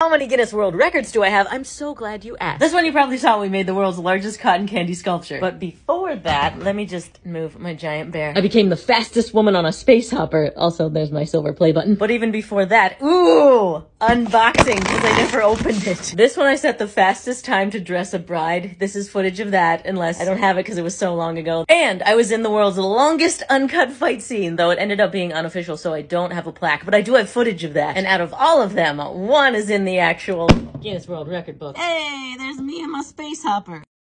How many Guinness World Records do I have? I'm so glad you asked. This one you probably saw we made the world's largest cotton candy sculpture. But before that, let me just move my giant bear. I became the fastest woman on a space hopper. Also, there's my silver play button. But even before that, ooh, unboxing because I never opened it. This one I set the fastest time to dress a bride. This is footage of that, unless I don't have it because it was so long ago. And I was in the world's longest uncut fight scene, though it ended up being unofficial, so I don't have a plaque. But I do have footage of that. And out of all of them, one is in the actual Guinness World Record book. Hey, there's me and my space hopper.